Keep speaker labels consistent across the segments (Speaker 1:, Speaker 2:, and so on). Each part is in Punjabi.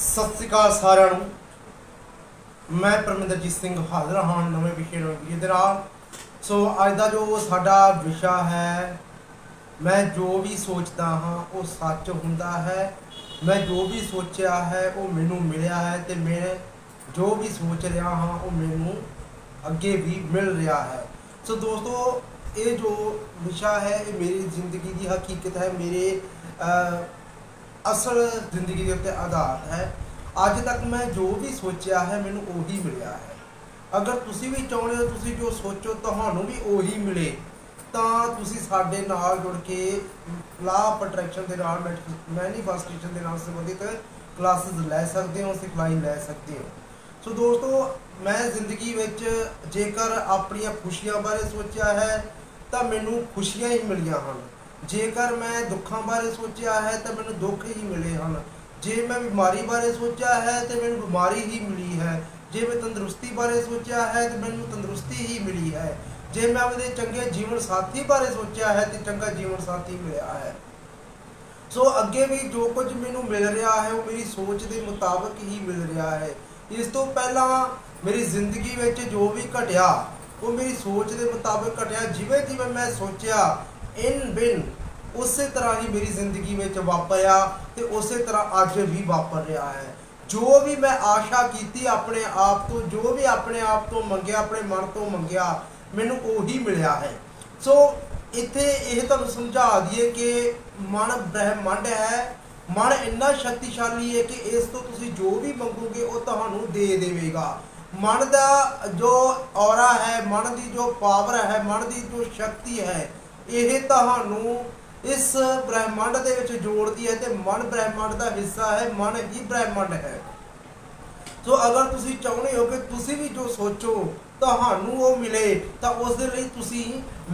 Speaker 1: ਸਤਿ ਸ੍ਰੀ ਅਕਾਲ ਸਾਰਿਆਂ ਨੂੰ। ਮੈਂ ਪਰਮਿੰਦਰਜੀਤ ਸਿੰਘ ਹਾਜ਼ਰ ਹਾਂ ਨਵੇਂ ਵਿਸ਼ੇ ਨਾਲ ਵੀਡੀਓ ਦੇ ਨਾਲ। ਸੋ ਅੱਜ ਦਾ ਜੋ ਸਾਡਾ ਵਿਸ਼ਾ ਹੈ, ਮੈਂ ਜੋ ਵੀ ਸੋਚਦਾ ਹਾਂ ਉਹ ਸੱਚ ਹੁੰਦਾ ਹੈ। ਮੈਂ ਜੋ ਵੀ ਸੋਚਿਆ ਹੈ ਉਹ ਮੈਨੂੰ ਮਿਲਿਆ ਹੈ ਤੇ ਮੈਂ ਜੋ ਵੀ ਸੋਚ ਰਿਹਾ ਹਾਂ ਉਹ ਮੈਨੂੰ ਅੱਗੇ ਵੀ ਮਿਲ ਰਿਹਾ ਹੈ। ਸੋ ਦੋਸਤੋ, ਇਹ ਜੋ ਵਿਸ਼ਾ ਹੈ, ਇਹ ਮੇਰੀ ਜ਼ਿੰਦਗੀ ਦੀ ਹਕੀਕਤ ਹੈ। ਮੇਰੇ ਅਸਲ ਜ਼ਿੰਦਗੀ ਦੇ ਉੱਤੇ ਆਧਾਰ ਹੈ। ਅੱਜ ਤੱਕ ਮੈਂ ਜੋ ਵੀ ਸੋਚਿਆ ਹੈ, ਮੈਨੂੰ ਉਹੀ ਮਿਲਿਆ ਹੈ। ਅਗਰ ਤੁਸੀਂ ਵੀ ਚਾਹੁੰਦੇ ਹੋ, ਤੁਸੀਂ ਜੋ ਸੋਚੋ, ਤੁਹਾਨੂੰ ਵੀ ਉਹੀ ਮਿਲੇ, ਤਾਂ ਤੁਸੀਂ ਸਾਡੇ ਨਾਲ ਜੁੜ ਕੇ ਲਾ ਆਫ ਅਟਰੈਕਸ਼ਨ ਦੇ ਨਾਲ ਮੈਨੀਫੈਸਟੇਸ਼ਨ ਦੇ ਨਾਲ ਸੰਬੰਧਿਤ ਕਲਾਸਿਸ ਲੈ ਸਕਦੇ ਹੋ, ਸਿਖਲਾਈ ਲੈ ਸਕਦੇ ਹੋ। ਸੋ ਦੋਸਤੋ, ਮੈਂ ਜ਼ਿੰਦਗੀ ਵਿੱਚ ਜੇਕਰ ਆਪਣੀਆਂ ਖੁਸ਼ੀਆਂ ਬਾਰੇ ਸੋਚਿਆ ਹੈ, ਤਾਂ ਮੈਨੂੰ ਖੁਸ਼ੀਆਂ ਹੀ ਮਿਲੀਆਂ ਹਨ। ਜੇਕਰ ਮੈਂ ਦੁੱਖਾਂ ਬਾਰੇ ਸੋਚਿਆ ਹੈ ਤਾਂ ਮੈਨੂੰ ਦੁੱਖ ਹੀ ਮਿਲੇ ਹਨ। ਜੇ ਮੈਂ ਬਿਮਾਰੀ ਬਾਰੇ ਸੋਚਿਆ ਹੈ ਤੇ ਮੈਨੂੰ ਬਿਮਾਰੀ ਹੀ ਮਿਲੀ ਹੈ। ਜੇ ਮੈਂ ਤੰਦਰੁਸਤੀ ਬਾਰੇ ਸੋਚਿਆ ਹੈ ਤੇ ਮੈਨੂੰ ਤੰਦਰੁਸਤੀ ਹੀ ਮਿਲੀ ਹੈ। ਜੇ ਮੈਂ ਆਪਣੇ ਚੰਗੇ ਜੀਵਨ ਸਾਥੀ ਬਾਰੇ ਸੋਚਿਆ ਹੈ ਤੇ ਚੰਗਾ ਜੀਵਨ ਸਾਥੀ ਮਿਲਿਆ ਹੈ। ਸੋ ਅੱਗੇ ਵੀ ਜੋ ਕੁਝ ਮੈਨੂੰ ਮਿਲ ਰਿਹਾ ਹੈ ਉਹ ਮੇਰੀ ਸੋਚ ਦੇ ਮੁਤਾਬਕ ਹੀ ਮਿਲ ਰਿਹਾ ਹੈ। ਇਸ ਤੋਂ ਪਹਿਲਾਂ ਮੇਰੀ ਜ਼ਿੰਦਗੀ ਵਿੱਚ ਜੋ ਵੀ ਘਟਿਆ, ਉਹ ਮੇਰੀ ਸੋਚ ਦੇ ਮੁਤਾਬਕ ਘਟਿਆ। ਜਿਵੇਂ ਜਿਵੇਂ ਮੈਂ ਸੋਚਿਆ ਇਨ ਬਿਨ ਉਸੇ ਤਰ੍ਹਾਂ ਹੀ ਮੇਰੀ ਜ਼ਿੰਦਗੀ ਵਿੱਚ ਵਾਪਰਿਆ ਤੇ ਉਸੇ ਤਰ੍ਹਾਂ ਅੱਜ ਵੀ ਵਾਪਰ ਰਿਹਾ ਹੈ। ਜੋ ਵੀ ਮੈਂ ਆਸ਼ਾ ਕੀਤੀ ਆਪਣੇ ਆਪ ਤੋਂ, ਜੋ ਵੀ ਆਪਣੇ ਆਪ ਤੋਂ ਮੰਗਿਆ, ਆਪਣੇ ਮਨ ਤੋਂ ਮੰਗਿਆ, ਮੈਨੂੰ ਉਹੀ ਮਿਲਿਆ ਹੈ। ਸੋ ਇੱਥੇ ਇਹ ਤੁਹਾਨੂੰ ਸਮਝਾ ਦਈਏ ਕਿ ਮਨ ਬ੍ਰਹਿਮੰਡ ਹੈ। ਮਨ ਇੰਨਾ ਸ਼ਕਤੀਸ਼ਾਲੀ ਹੈ ਕਿ ਇਸ ਤੋਂ ਤੁਸੀਂ ਜੋ ਵੀ ਮੰਗੋਗੇ ਉਹ ਤੁਹਾਨੂੰ ਦੇ ਦੇਵੇਗਾ। ਮਨ ਦਾ ਜੋ ਔਰਾ ਹੈ, ਮਨ ਦੀ ਜੋ ਪਾਵਰ ਹੈ, ਮਨ ਦੀ ਜੋ ਸ਼ਕਤੀ ਹੈ ਇਹ ਤੁਹਾਨੂੰ ਇਸ ਬ੍ਰਹਿਮੰਡ ਦੇ ਵਿੱਚ ਜੋੜਦੀ ਹੈ ਤੇ ਮਨ ਬ੍ਰਹਿਮੰਡ ਦਾ ਹਿੱਸਾ ਹੈ, ਮਨ ਹੀ ਬ੍ਰਹਿਮੰਡ ਹੈ। ਸੋ ਅਗਰ ਤੁਸੀਂ ਚਾਹੁੰਦੇ ਹੋ ਕਿ ਤੁਸੀਂ ਵੀ ਜੋ ਸੋਚੋ ਤੁਹਾਨੂੰ ਉਹ ਮਿਲੇ, ਤਾਂ ਉਸ ਦੇ ਲਈ ਤੁਸੀਂ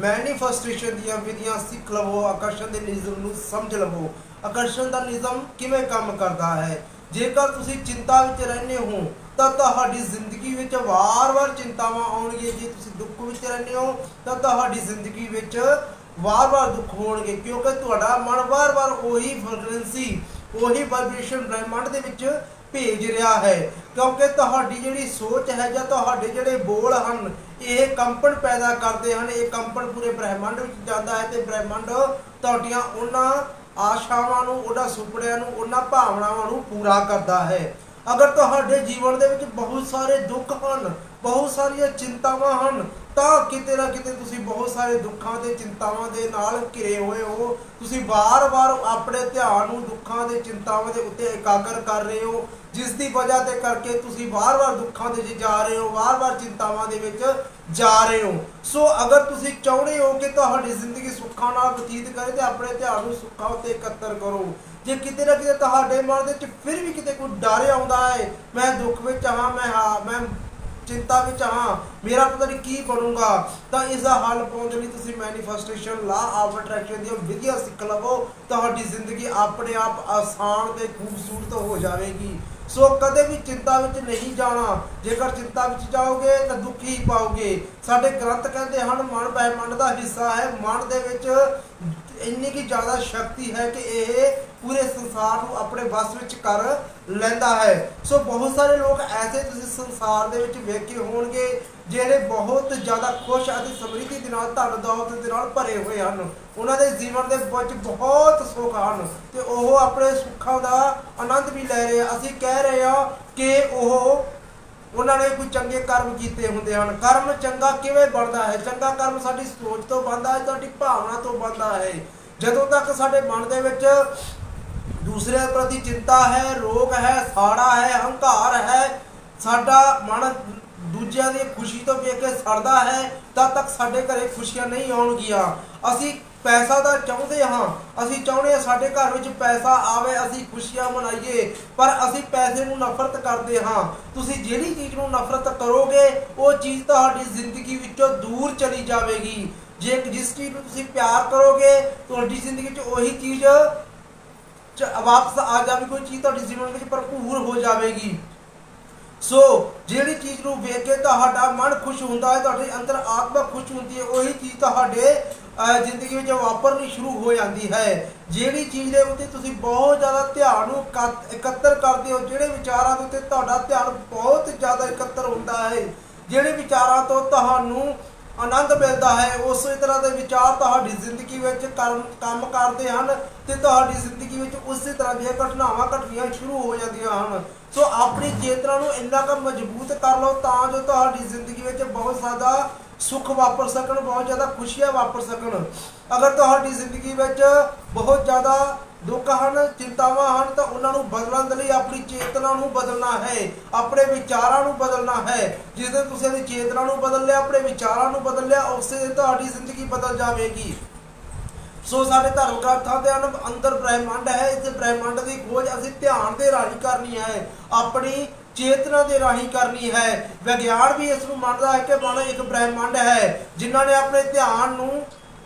Speaker 1: ਮੈਨੀਫੈਸਟੇਸ਼ਨ ਦੀਆਂ ਵਿਧੀਆਂ ਸਿੱਖ ਲਵੋ, ਆਕਰਸ਼ਣ ਦੇ ਨਿਯਮ ਨੂੰ ਸਮਝ ਲਵੋ। ਆਕਰਸ਼ਣ ਦਾ ਨਿਯਮ ਕਿਵੇਂ ਕੰਮ ਕਰਦਾ ਹੈ? ਜੇਕਰ ਤੁਸੀਂ ਚਿੰਤਾ ਵਿੱਚ ਰਹਿੰਦੇ ਹੋ, ਤਾਂ ਤੁਹਾਡੀ ਜ਼ਿੰਦਗੀ ਵਿੱਚ ਵਾਰ-ਵਾਰ ਚਿੰਤਾਵਾਂ ਆਉਣਗੀਆਂ। ਜੇ ਤੁਸੀਂ ਦੁੱਖ ਵਿੱਚ ਰਹਿੰਦੇ ਹੋ, ਤਾਂ ਤੁਹਾਡੀ ਜ਼ਿੰਦਗੀ ਵਿੱਚ ਵਾਰ-ਵਾਰ ਦੁੱਖ ਹੋਣਗੇ, ਕਿਉਂਕਿ ਤੁਹਾਡਾ ਮਨ ਵਾਰ-ਵਾਰ ਉਹੀ ਫ੍ਰੀਕੁਐਂਸੀ ਉਹੀ ਵਾਈਬ੍ਰੇਸ਼ਨ ਬ੍ਰਹਿਮੰਡ ਦੇ ਵਿੱਚ ਭੇਜ ਰਿਹਾ ਹੈ। ਕਿਉਂਕਿ ਤੁਹਾਡੀ ਜਿਹੜੀ ਸੋਚ ਹੈ ਜਾਂ ਤੁਹਾਡੇ ਜਿਹੜੇ ਬੋਲ ਹਨ, ਇਹ ਕੰਪਨ ਪੈਦਾ ਕਰਦੇ ਹਨ, ਇਹ ਕੰਪਨ ਪੂਰੇ ਬ੍ਰਹਿਮੰਡ ਵਿੱਚ ਜਾਂਦਾ ਹੈ ਤੇ ਬ੍ਰਹਿਮੰਡ ਤੁਹਾਡੀਆਂ ਉਹਨਾਂ ਆਸ਼ਾਵਾਂ ਨੂੰ, ਉਹਨਾਂ ਸੁਪਨਿਆਂ ਨੂੰ, ਉਹਨਾਂ ਭਾਵਨਾਵਾਂ ਨੂੰ ਪੂਰਾ ਕਰਦਾ ਹੈ। ਅਗਰ ਤੁਹਾਡੇ ਜੀਵਨ ਦੇ ਵਿੱਚ ਬਹੁਤ ਸਾਰੇ ਦੁੱਖ ਹਨ, ਬਹੁਤ ਸਾਰੀਆਂ ਚਿੰਤਾਵਾਂ ਹਨ ਤਾਂ ਕਿਤੇ ਨਾ ਕਿਤੇ ਤੁਸੀਂ ਬਹੁਤ ਸਾਰੇ ਦੁੱਖਾਂ ਤੇ ਚਿੰਤਾਵਾਂ ਦੇ ਨਾਲ ਘਿਰੇ ਹੋਏ ਹੋ। ਤੁਸੀਂ ਵਾਰ-ਵਾਰ ਆਪਣੇ ਧਿਆਨ ਨੂੰ ਦੁੱਖਾਂ ਦੇ ਚਿੰਤਾਵਾਂ ਦੇ ਉੱਤੇ ਇਕਾਗਰ ਕਰ ਰਹੇ ਹੋ। ਜਿਸ ਦੀ ਵਜ੍ਹਾ ਤੇ ਕਰਕੇ ਤੁਸੀਂ ਵਾਰ-ਵਾਰ ਦੁੱਖਾਂ ਦੇ ਵਿੱਚ ਜਾ ਰਹੇ ਹੋ, ਵਾਰ-ਵਾਰ ਚਿੰਤਾਵਾਂ ਦੇ ਵਿੱਚ ਜਾ ਰਹੇ ਹੋ। ਸੋ ਅਗਰ ਤੁਸੀਂ ਚਾਹੁੰਦੇ ਹੋ ਕਿ ਤੁਹਾਡੀ ਜ਼ਿੰਦਗੀ ਸੁੱਖਾਂ ਨਾਲ ਬਤੀਤ ਕਰੇ ਤੇ ਆਪਣੇ ਧਿਆਨ ਨੂੰ ਸੁੱਖਾਂ ਉੱਤੇ ਇਕੱਤਰ ਕਰੋ। ਜੇ ਕਿਤੇ ਨਾ ਕਿਤੇ ਤੁਹਾਡੇ ਮਨ ਦੇ ਵਿੱਚ ਫਿਰ ਵੀ ਕਿਤੇ ਕੋਈ ਡਰ ਆਉਂਦਾ ਹੈ, ਮੈਂ ਦੁੱਖ ਵਿੱਚ ਹਾਂ, ਮੈਂ ਹਾਂ, ਮੈਂ ਚਿੰਤਾ ਵਿੱਚ ਹਾਂ, ਮੇਰਾ ਪਤਾ ਨਹੀਂ ਕੀ ਬਣੂਗਾ। ਤਾਂ ਇਸ ਦਾ ਹੱਲ ਪਾਉਣ ਦੇ ਲਈ ਤੁਸੀਂ ਮੈਨੀਫੈਸਟੇਸ਼ਨ ਲਾ ਆਫ ਅਟਰੈਕਸ਼ਨ ਦੀਆਂ ਵਿਧੀਆਂ ਸਿੱਖ ਲਵੋ। ਤੁਹਾਡੀ ਜ਼ਿੰਦਗੀ ਆਪਣੇ ਆਪ ਆਸਾਨ ਤੇ ਖੂਬਸੂਰਤ ਹੋ ਜਾਵੇਗੀ। ਸੋ ਕਦੇ ਵੀ ਚਿੰਤਾ ਵਿੱਚ ਨਹੀਂ ਜਾਣਾ। ਜੇਕਰ ਚਿੰਤਾ ਵਿੱਚ ਜਾਓਗੇ ਤਾਂ ਦੁੱਖ ਹੀ ਪਾਓਗੇ। ਸਾਡੇ ਗ੍ਰੰਥ ਕਹਿੰਦੇ ਹਨ, ਮਨ ਬ੍ਰਹਿਮੰਡ ਦਾ ਹਿੱਸਾ ਹੈ। ਮਨ ਦੇ ਵਿੱਚ ਇੰਨੀ ਕੀ ਜ਼ਿਆਦਾ ਸ਼ਕਤੀ ਹੈ ਕਿ ਇਹ ਪੂਰੇ ਸੰਸਾਰ ਨੂੰ ਆਪਣੇ ਵੱਸ ਵਿੱਚ ਕਰ ਲੈਂਦਾ ਹੈ। ਸੋ ਬਹੁਤ ਸਾਰੇ ਲੋਕ ਐਸੇ ਤੁਸੀਂ ਸੰਸਾਰ ਦੇ ਵਿੱਚ ਵੇਖੇ ਹੋਣਗੇ, ਜਿਹੜੇ ਬਹੁਤ ਜ਼ਿਆਦਾ ਖੁਸ਼ ਅਤੇ ਸਮਰਿੱਧੀ ਦੇ ਨਾਲ ਧਨ ਦੌਲਤ ਦੇ ਨਾਲ ਭਰੇ ਹੋਏ ਹਨ। ਉਹਨਾਂ ਦੇ ਜੀਵਨ ਦੇ ਵਿੱਚ ਬਹੁਤ ਸੁੱਖ ਹਨ ਤੇ ਉਹ ਆਪਣੇ ਸੁੱਖਾਂ ਦਾ ਆਨੰਦ ਵੀ ਲੈ ਰਹੇ ਅਸੀਂ ਕਹਿ ਰਹੇ ਹਾਂ ਕਿ ਉਹ ਉਹਨਾਂ ਨੇ ਕੋਈ ਚੰਗੇ ਕਰਮ ਕੀਤੇ ਹੁੰਦੇ ਹਨ। ਕਰਮ ਚੰਗਾ ਕਿਵੇਂ ਬਣਦਾ ਹੈ? ਚੰਗਾ ਕਰਮ ਸਾਡੀ ਸੋਚ ਤੋਂ ਬਣਦਾ ਹੈ, ਤੁਹਾਡੀ ਭਾਵਨਾ ਤੋਂ ਬਣਦਾ ਹੈ। ਜਦੋਂ ਤੱਕ ਸਾਡੇ ਮਨ ਦੇ ਵਿੱਚ ਦੂਸਰੇ ਪ੍ਰਤੀ ਚਿੰਤਾ ਹੈ ਰੋਗ ਹੈ, ਸਾੜਾ ਹੈ, ਹੰਕਾਰ ਹੈ। ਸਾਡਾ ਮਨ ਦੂਜਿਆਂ ਦੀ ਖੁਸ਼ੀ ਤੋਂ ਵੇਖ ਕੇ ਸੜਦਾ ਹੈ, ਤਦ ਤੱਕ ਸਾਡੇ ਘਰੇ ਖੁਸ਼ੀਆਂ ਨਹੀਂ ਆਉਣਗੀਆਂ। ਅਸੀਂ ਪੈਸਾ ਤਾਂ ਚਾਹੁੰਦੇ ਹਾਂ, ਅਸੀਂ ਚਾਹੁੰਦੇ ਹਾਂ ਸਾਡੇ ਘਰ ਵਿੱਚ ਪੈਸਾ ਆਵੇ, ਅਸੀਂ ਖੁਸ਼ੀਆਂ ਮਨਾਈਏ, ਪਰ ਅਸੀਂ ਪੈਸੇ ਨੂੰ ਨਫ਼ਰਤ ਕਰਦੇ ਹਾਂ। ਤੁਸੀਂ ਜਿਹੜੀ ਚੀਜ਼ ਨੂੰ ਨਫ਼ਰਤ ਕਰੋਗੇ, ਉਹ ਚੀਜ਼ ਤੁਹਾਡੀ ਜ਼ਿੰਦਗੀ ਵਿੱਚੋਂ ਦੂਰ ਚਲੀ ਜਾਵੇਗੀ। ਜੇ ਜਿਸ ਚੀਜ਼ ਨੂੰ ਤੁਸੀਂ ਪਿਆਰ ਕਰੋਗੇ, ਤੁਹਾਡੀ ਜ਼ਿੰਦਗੀ 'ਚ ਉਹੀ ਚੀਜ਼ ਵਾਪਸ ਆ ਜਾਵੇ ਕੋਈ ਚੀਜ਼ ਤੁਹਾਡੀ ਜੀਵਨ ਵਿੱਚ ਭਰਪੂਰ ਹੋ ਜਾਵੇਗੀ। ਸੋ ਜਿਹੜੀ ਚੀਜ਼ ਨੂੰ ਵੇਖ ਕੇ ਤੁਹਾਡਾ ਮਨ ਖੁਸ਼ ਹੁੰਦਾ ਹੈ, ਤੁਹਾਡੇ ਅੰਦਰ ਆਤਮਾ ਖੁਸ਼ ਹੁੰਦੀ ਹੈ, ਉਹੀ ਚੀਜ਼ ਤੁਹਾਡੇ ਜ਼ਿੰਦਗੀ ਵਿੱਚ ਵਾਪਰਨੀ ਸ਼ੁਰੂ ਹੋ ਜਾਂਦੀ ਹੈ। ਜਿਹੜੀ ਚੀਜ਼ ਦੇ ਉੱਤੇ ਤੁਸੀਂ ਬਹੁਤ ਜ਼ਿਆਦਾ ਧਿਆਨ ਨੂੰ ਇਕੱਤਰ ਕਰਦੇ ਹੋ, ਜਿਹੜੇ ਵਿਚਾਰਾਂ ਦੇ ਉੱਤੇ ਤੁਹਾਡਾ ਧਿਆਨ ਬਹੁਤ ਜ਼ਿਆਦਾ ਇਕੱਤਰ ਹੁੰਦਾ ਹੈ, ਜਿਹੜੇ ਵਿਚਾਰਾਂ ਤੋਂ ਤੁਹਾਨੂੰ ਆਨੰਦ ਮਿਲਦਾ ਹੈ, ਉਸੇ ਤਰ੍ਹਾਂ ਦੇ ਵਿਚਾਰ ਤੁਹਾਡੀ ਜ਼ਿੰਦਗੀ ਵਿੱਚ ਕਰਮ ਕੰਮ ਕਰਦੇ ਹਨ। ਤੇ ਤੁਹਾਡੀ ਜ਼ਿੰਦਗੀ ਵਿੱਚ ਉਸੇ ਤਰ੍ਹਾਂ ਦੀਆਂ ਘਟਨਾਵਾਂ ਘਟਣੀਆਂ ਸ਼ੁਰੂ ਹੋ ਜਾਂਦੀਆਂ ਹਨ। ਸੋ ਆਪਣੀ ਚੇਤਨਾ ਨੂੰ ਇੰਨਾ ਕੁ ਮਜ਼ਬੂਤ ਕਰ ਲਓ ਤਾਂ ਜੋ ਤੁਹਾਡੀ ਜ਼ਿੰਦਗੀ ਵਿੱਚ ਬਹੁਤ ਜ਼ਿਆਦਾ ਸੁੱਖ ਵਾਪਰ ਸਕਣ, ਬਹੁਤ ਜ਼ਿਆਦਾ ਖੁਸ਼ੀਆਂ ਵਾਪਰ ਸਕਣ। ਅਗਰ ਤੁਹਾਡੀ ਜ਼ਿੰਦਗੀ ਵਿੱਚ ਬਹੁਤ ਜ਼ਿਆਦਾ ਦੁੱਖ ਹਨ, ਚਿੰਤਾਵਾਂ ਹਨ, ਤਾਂ ਉਹਨਾਂ ਨੂੰ ਬਦਲਣ ਦੇ ਲਈ ਆਪਣੀ ਚੇਤਨਾ ਨੂੰ ਬਦਲਣਾ ਹੈ। ਆਪਣੇ ਵਿਚਾਰਾਂ ਨੂੰ ਬਦਲਣਾ ਹੈ। ਜਿਸ ਦਿਨ ਤੁਸੀਂ ਆਪਣੀ ਚੇਤਨਾ ਨੂੰ ਬਦਲ ਲਿਆ, ਆਪਣੇ ਵਿਚਾਰਾਂ ਨੂੰ ਬਦਲ ਲਿਆ, ਉਸੇ ਦਿਨ ਤੁਹਾਡੀ ਜ਼ਿੰਦਗੀ ਬਦਲ ਜਾਵੇਗੀ। ਸੋ ਸਾਡੇ ਧਰਮ ਗ੍ਰੰਥਾਂ ਦੇ ਅੰਦਰ ਬ੍ਰਹਿਮੰਡ ਹੈ ਇਸ ਬ੍ਰਹਿਮੰਡ ਦੀ ਖੋਜ ਅਸੀਂ ਧਿਆਨ ਦੇ ਰਾਹੀਂ ਕਰਨੀ ਹੈ ਆਪਣੀ ਚੇਤਨਾ ਦੇ ਰਾਹੀਂ ਕਰਨੀ ਹੈ। ਵਿਗਿਆਨ ਵੀ ਇਸ ਨੂੰ ਮੰਨਦਾ ਹੈ ਕਿ ਮਨ ਇੱਕ ਬ੍ਰਹਿਮੰਡ ਹੈ ਜਿਨ੍ਹਾਂ ਨੇ ਆਪਣੇ ਧਿਆਨ ਨੂੰ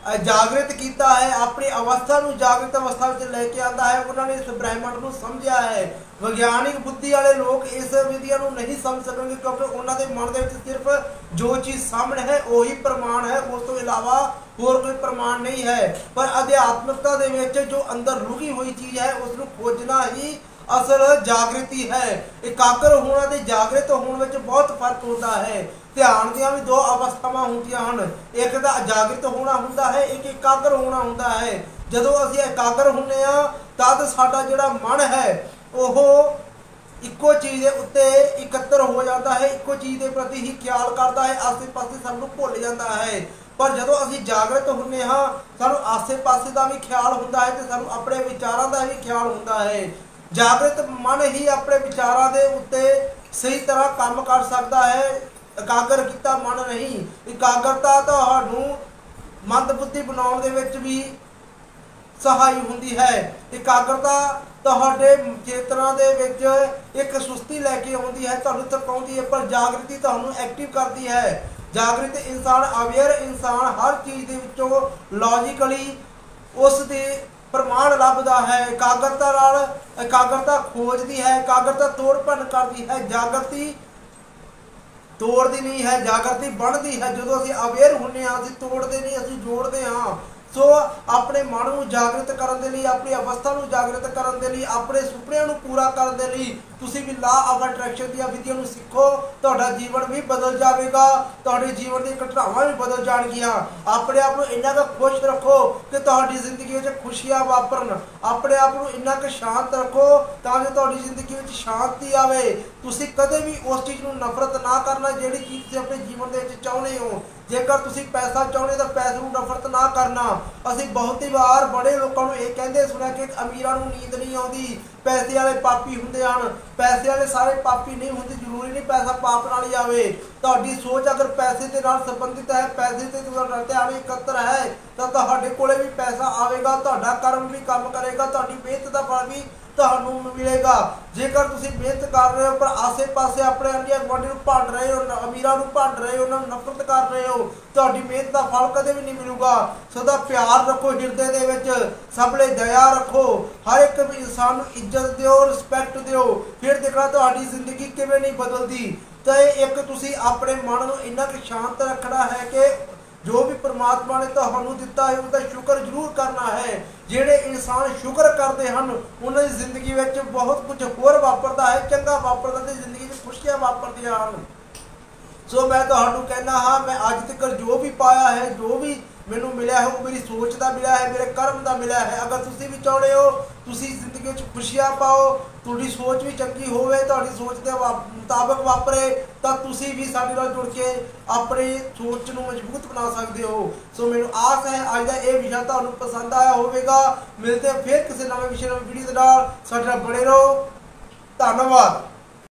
Speaker 1: ਅ, ਜਾਗਰਿਤ ਕੀਤਾ ਹੈ ਆਪਣੀ ਅਵਸਥਾ ਨੂੰ ਜਾਗਰਿਤ ਅਵਸਥਾ ਵਿੱਚ ਲੈ ਕੇ ਆਂਦਾ ਹੈ ਉਹਨਾਂ ਨੇ ਇਸ ਬ੍ਰਹਿਮੰਡ ਨੂੰ ਸਮਝਿਆ ਹੈ। ਵਿਗਿਆਨਿਕ ਬੁੱਧੀ ਵਾਲੇ ਲੋਕ ਇਸ ਵਿਧੀਆਂ ਨੂੰ ਨਹੀਂ ਸਮਝ ਸਕਣਗੇ ਕਿਉਂਕਿ ਉਹਨਾਂ ਦੇ ਮਨ ਦੇ ਵਿੱਚ ਸਿਰਫ ਜੋ ਚੀਜ਼ ਸਾਹਮਣੇ ਹੈ, ਉਹੀ ਪ੍ਰਮਾਣ ਹੈ। ਉਸ ਤੋਂ ਇਲਾਵਾ ਹੋਰ ਕੋਈ ਪ੍ਰਮਾਣ ਨਹੀਂ ਹੈ। ਪਰ ਅਧਿਆਤਮਿਕਤਾ ਦੇ ਵਿੱਚ ਜੋ ਅੰਦਰ ਲੁਕੀ ਹੋਈ ਚੀਜ਼ ਹੈ ਉਸ ਨੂੰ ਖੋਜਣਾ ਹੀ ਅਸਲ ਜਾਗ੍ਰਿਤੀ ਹੈ। ਇਕਾਗਰ ਹੋਣਾ ਤੇ ਜਾਗ੍ਰਿਤ ਹੋਣ ਵਿੱਚ ਬਹੁਤ ਫ਼ਰਕ ਹੁੰਦਾ ਹੈ। ਧਿਆਨ ਦੀਆਂ ਵੀ ਦੋ ਅਵਸਥਾਵਾਂ ਹੁੰਦੀਆਂ ਹਨ। ਇੱਕ ਤਾਂ ਜਾਗ੍ਰਿਤ ਹੋਣਾ ਹੁੰਦਾ ਹੈ, ਇੱਕ ਇਕਾਗਰ ਹੋਣਾ ਹੁੰਦਾ ਹੈ। ਜਦੋਂ ਅਸੀਂ ਇਕਾਗਰ ਹੁੰਨੇ ਆ ਤਦ ਸਾਡਾ ਜਿਹੜਾ ਮਨ ਹੈ ਉਹ ਇੱਕੋ ਚੀਜ਼ ਦੇ ਉੱਤੇ ਇਕੱਤਰ ਹੋ ਜਾਂਦਾ ਹੈ, ਇੱਕੋ ਚੀਜ਼ ਦੇ ਪ੍ਰਤੀ ਹੀ ਖਿਆਲ ਕਰਦਾ ਹੈ, ਆਸੇ-ਪਾਸੇ ਸਭ ਨੂੰ ਭੁੱਲ ਜਾਂਦਾ ਹੈ। ਪਰ ਜਦੋਂ ਅਸੀਂ ਜਾਗਰਤ ਹੁੰਨੇ ਹਾਂ, ਸਾਨੂੰ ਆਸੇ-ਪਾਸੇ ਦਾ ਵੀ ਖਿਆਲ ਹੁੰਦਾ ਹੈ ਤੇ ਸਾਨੂੰ ਆਪਣੇ ਵਿਚਾਰਾਂ ਦਾ ਵੀ ਖਿਆਲ ਹੁੰਦਾ ਹੈ। ਜਾਗਰਤ ਮਨ ਹੀ ਆਪਣੇ ਵਿਚਾਰਾਂ ਦੇ ਉੱਤੇ ਸਹੀ ਤਰ੍ਹਾਂ ਕੰਮ ਕਰ ਸਕਦਾ ਹੈ। ਇਕਾਗਰ ਕੀਤਾ ਮਨ ਨਹੀਂ, ਇਕਾਗਰਤਾ ਤੁਹਾਨੂੰ ਮੰਦਬੁੱਧੀ ਬਣਾਉਣ ਦੇ ਵਿੱਚ ਵੀ ਸਹਾਈ ਹੁੰਦੀ ਹੈ। ਇਕਾਗਰਤਾ ਤੁਹਾਡੇ ਚੇਤਨਾ ਦੇ ਵਿੱਚ ਇੱਕ ਸੁਸਤੀ ਲੈ ਕੇ ਆਉਂਦੀ ਹੈ, ਤੁਹਾਨੂੰ ਥਕਾਉਂਦੀ ਹੈ, ਪਰ ਜਾਗਰਤੀ ਤੁਹਾਨੂੰ ਐਕਟਿਵ ਕਰਦੀ ਹੈ। ਜਾਗਰਿਤ ਇਨਸਾਨ ਅਵੇਅਰ ਇਨਸਾਨ ਹਰ ਚੀਜ਼ ਦੇ ਵਿੱਚੋਂ ਲੌਜੀਕਲੀ ਉਸ ਦੇ ਪ੍ਰਮਾਣ ਲੱਭਦਾ ਹੈ। ਇਕਾਗਰਤਾ ਨਾਲ ਇਕਾਗਰਤਾ ਖੋਜਦੀ ਹੈ, ਇਕਾਗਰਤਾ ਤੋੜ ਭੰਨ ਕਰਦੀ ਹੈ। ਜਾਗਰਤੀ ਤੋੜਦੀ ਨਹੀਂ ਹੈ, ਜਾਗਰਤੀ ਬਣਦੀ ਹੈ। ਜਦੋਂ ਅਸੀਂ ਅਵੇਅਰ ਹੁੰਨੇ ਆ ਅਸੀਂ ਤੋੜਦੇ ਨਹੀਂ, ਅਸੀਂ ਜੋੜਦੇ ਹਾਂ। ਸੋ ਆਪਣੇ ਮਨ ਨੂੰ ਜਾਗਰਤ ਕਰਨ ਦੇ ਲਈ, ਆਪਣੀ ਅਵਸਥਾ ਨੂੰ ਜਾਗਰਤ ਕਰਨ ਦੇ ਲਈ, ਆਪਣੇ ਸੁਪਨਿਆਂ ਨੂੰ ਪੂਰਾ ਕਰਨ ਦੇ ਲਈ ਤੁਸੀਂ ਵੀ ਲਾ ਆਫ ਅਟਰੈਕਸ਼ਨ ਦੀਆਂ ਵਿਧੀਆਂ ਨੂੰ ਸਿੱਖੋ, ਤੁਹਾਡਾ ਜੀਵਨ ਵੀ ਬਦਲ ਜਾਵੇਗਾ, ਤੁਹਾਡੇ ਜੀਵਨ ਦੀਆਂ ਘਟਨਾਵਾਂ ਵੀ ਬਦਲ ਜਾਣਗੀਆਂ। ਆਪਣੇ ਆਪ ਨੂੰ ਇੰਨਾ ਕੁ ਖੁਸ਼ ਰੱਖੋ ਕਿ ਤੁਹਾਡੀ ਜ਼ਿੰਦਗੀ ਵਿੱਚ ਖੁਸ਼ੀਆਂ ਵਾਪਰਨ। ਆਪਣੇ ਆਪ ਨੂੰ ਇੰਨਾ ਕੁ ਸ਼ਾਂਤ ਰੱਖੋ ਤਾਂ ਜੋ ਤੁਹਾਡੀ ਜ਼ਿੰਦਗੀ ਵਿੱਚ ਸ਼ਾਂਤੀ ਆਵੇ। ਤੁਸੀਂ ਕਦੇ ਵੀ ਉਸ ਚੀਜ਼ ਨੂੰ ਨਫ਼ਰਤ ਨਾ ਕਰਨਾ, ਜਿਹੜੀ ਚੀਜ਼ ਤੁਸੀਂ ਆਪਣੇ ਜੀਵਨ ਦੇ ਵਿੱਚ ਚਾਹੁੰਦੇ ਹੋ। ਜੇਕਰ ਤੁਸੀਂ ਪੈਸਾ ਚਾਹੁੰਦੇ ਤਾਂ ਪੈਸੇ ਨੂੰ ਨਫ਼ਰਤ ਨਾ ਕਰਨਾ। ਅਸੀਂ ਬਹੁਤ ਹੀ ਵਾਰ ਬੜੇ ਲੋਕਾਂ ਨੂੰ ਇਹ ਕਹਿੰਦੇ ਸੁਣਿਆ ਕਿ ਅਮੀਰਾਂ ਨੂੰ ਨੀਂਦ ਨਹੀਂ ਆਉਂਦੀ। ਪੈਸੇ ਵਾਲੇ ਪਾਪੀ ਹੁੰਦੇ ਹਨ। ਪੈਸੇ ਵਾਲੇ ਸਾਰੇ ਪਾਪੀ ਨਹੀਂ ਹੁੰਦੇ, ਜ਼ਰੂਰੀ ਨਹੀਂ ਪੈਸਾ ਪਾਪ ਨਾਲ ਹੀ ਆਵੇ। ਤੁਹਾਡੀ ਸੋਚ ਅਗਰ ਪੈਸੇ ਦੇ ਨਾਲ ਸੰਬੰਧਿਤ ਹੈ, ਪੈਸੇ ਤੇ ਤੁਹਾਡਾ ਧਿਆਨ ਇਕੱਤਰ ਹੈ, ਤਾਂ ਤੁਹਾਡੇ ਕੋਲੇ ਵੀ ਪੈਸਾ ਆਵੇਗਾ, ਤੁਹਾਡਾ ਕਰਮ ਵੀ ਕੰਮ ਕਰੇਗਾ, ਤੁਹਾਡੀ ਮਿਹਨਤ ਦਾ ਫਲ ਵੀ ਤੁਹਾਨੂੰ ਮਿਲੇਗਾ। ਜੇਕਰ ਤੁਸੀਂ ਮਿਹਨਤ ਕਰ ਰਹੇ ਹੋ, ਪਰ ਆਸੇ-ਪਾਸੇ ਆਪਣੇ ਅੰਡੀਆਂ ਗਵਾਂਢੀ ਨੂੰ ਭੰਡ ਰਹੇ ਹੋ ਅਮੀਰਾਂ ਨੂੰ ਭੰਡ ਰਹੇ ਹੋ ਉਹਨਾਂ ਨੂੰ ਨਫ਼ਰਤ ਕਰ ਰਹੇ ਹੋ, ਤੁਹਾਡੀ ਮਿਹਨਤ ਦਾ ਫਲ ਕਦੇ ਵੀ ਨਹੀਂ ਮਿਲੂਗਾ। ਸਦਾ ਪਿਆਰ ਰੱਖੋ ਹਿਰਦੇ ਦੇ ਵਿੱਚ। ਸਭ ਲਈ ਦਇਆ ਰੱਖੋ। ਹਰ ਇੱਕ ਇਨਸਾਨ ਨੂੰ ਇੱਜ਼ਤ ਦਿਓ ਰਿਸਪੈਕਟ ਦਿਓ। ਫਿਰ ਦੇਖਣਾ ਤੁਹਾਡੀ ਜ਼ਿੰਦਗੀ ਕਿਵੇਂ ਨਹੀਂ ਬਦਲਦੀ। ਤੇ ਇੱਕ ਤੁਸੀਂ ਆਪਣੇ ਮਨ ਨੂੰ ਇੰਨਾ ਕੁ ਸ਼ਾਂਤ ਰੱਖਣਾ ਹੈ ਕਿ ਜੋ ਵੀ ਪ੍ਰਮਾਤਮਾ ਨੇ ਤੁਹਾਨੂੰ ਦਿੱਤਾ ਹੈ, ਉਹਦਾ ਸ਼ੁਕਰ ਜ਼ਰੂਰ ਕਰਨਾ ਹੈ। ਜਿਹੜੇ ਇਨਸਾਨ ਸ਼ੁਕਰ ਕਰਦੇ ਹਨ, ਉਹਨਾਂ ਦੀ ਜ਼ਿੰਦਗੀ ਵਿੱਚ ਬਹੁਤ ਕੁਝ ਹੋਰ ਵਾਪਰਦਾ ਹੈ, ਚੰਗਾ ਵਾਪਰਦਾ ਤੇ ਜ਼ਿੰਦਗੀ 'ਚ ਖੁਸ਼ੀਆਂ ਵਾਪਰਦੀਆਂ ਹਨ। ਸੋ ਮੈਂ ਤੁਹਾਨੂੰ ਕਹਿਣਾ ਹਾਂ, ਮੈਂ ਅੱਜ ਤੱਕ ਜੋ ਵੀ ਪਾਇਆ ਹੈ, ਜੋ ਵੀ ਮੈਨੂੰ ਮਿਲਿਆ ਹੈ, ਉਹ ਮੇਰੀ ਸੋਚ ਦਾ ਮਿਲਿਆ ਹੈ, ਮੇਰੇ ਕਰਮ ਦਾ ਮਿਲਿਆ ਹੈ। ਅਗਰ ਤੁਸੀਂ ਵੀ ਚਾਹੁੰਦੇ ਹੋ, ਤੁਸੀਂ ਜ਼ਿੰਦਗੀ ਵਿੱਚ ਖੁਸ਼ੀਆਂ ਪਾਓ ਤੁਹਾਡੀ ਸੋਚ ਵੀ ਚੰਗੀ ਹੋਵੇ, ਤੁਹਾਡੀ ਸੋਚ ਦੇ ਮੁਤਾਬਕ ਵਾਪਰੇ, ਤਾਂ ਤੁਸੀਂ ਵੀ ਸਾਡੇ ਨਾਲ ਜੁੜ ਕੇ ਆਪਣੀ ਸੋਚ ਨੂੰ ਮਜ਼ਬੂਤ ਬਣਾ ਸਕਦੇ ਹੋ। ਸੋ ਮੈਨੂੰ ਆਸ ਹੈ, ਅੱਜ ਦਾ ਇਹ ਵਿਸ਼ਾ ਤੁਹਾਨੂੰ ਪਸੰਦ ਆਇਆ ਹੋਵੇਗਾ। ਮਿਲਦੇ ਫਿਰ ਕਿਸੇ ਨਵੇਂ ਵਿਸ਼ੇ ਨਾਲ ਵੀਡੀਓ ਦੇ ਨਾਲ। ਸਾਡੇ ਨਾਲ ਬਣੇ ਰਹੋ। ਧੰਨਵਾਦ।